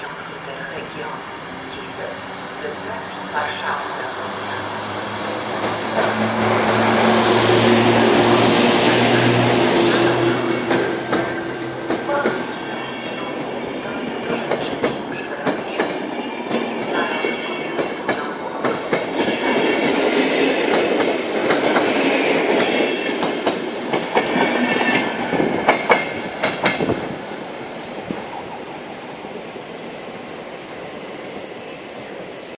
Ciągnite region, Cisy, Wybrać Warszawa.